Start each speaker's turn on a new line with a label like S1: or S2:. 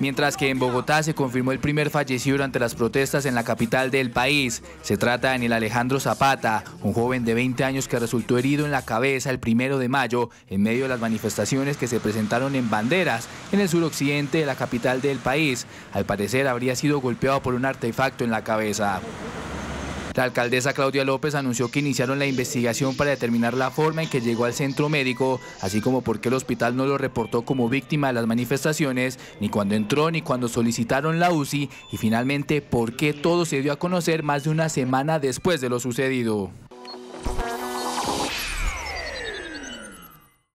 S1: Mientras que en Bogotá se confirmó el primer fallecido durante las protestas en la capital del país. Se trata de Daniel Alejandro Zapata, un joven de 20 años que resultó herido en la cabeza el primero de mayo en medio de las manifestaciones que se presentaron en Banderas, en el suroccidente de la capital del país. Al parecer habría sido golpeado por un artefacto en la cabeza. La alcaldesa Claudia López anunció que iniciaron la investigación para determinar la forma en que llegó al centro médico, así como por qué el hospital no lo reportó como víctima de las manifestaciones, ni cuando entró ni cuando solicitaron la UCI, y finalmente por qué todo se dio a conocer más de una semana después de lo sucedido.